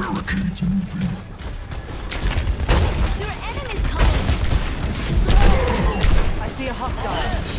Barricades moving. Your enemy's coming. I see a hostile.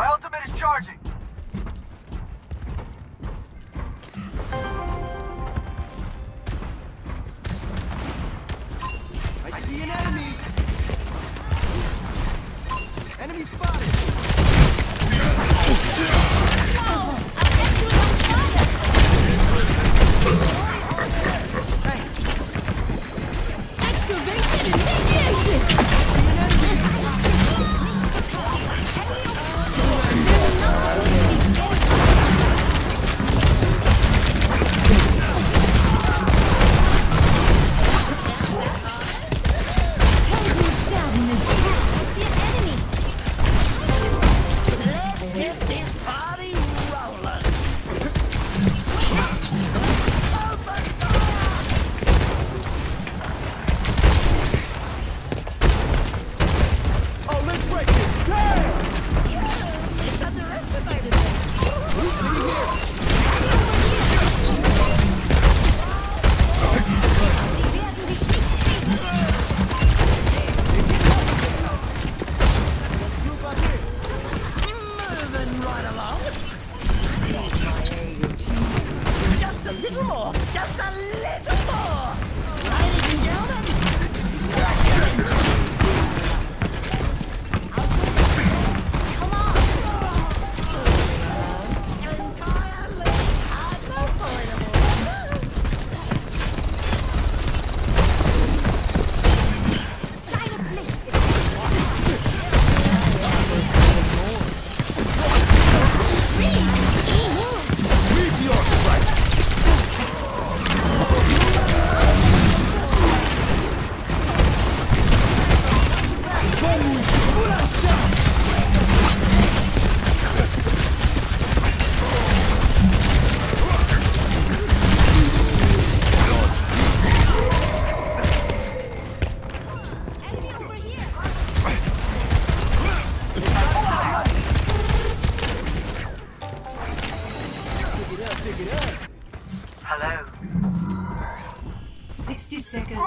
My ultimate is charging.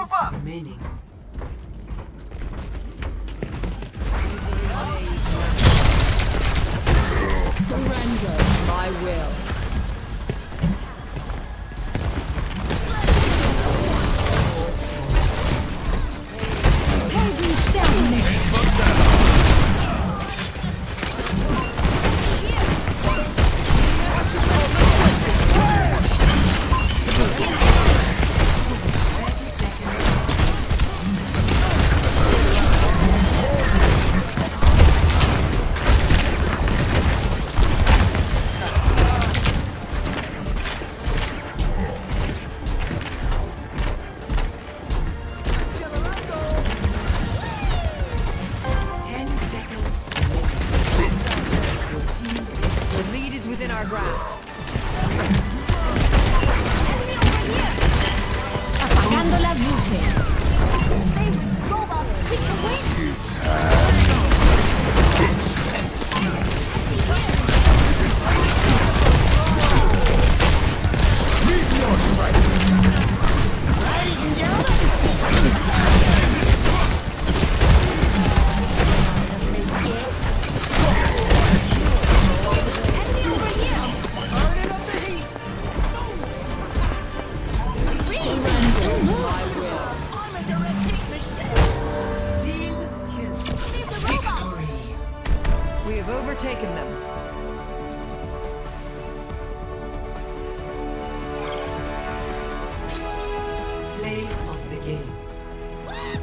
Seconds remaining.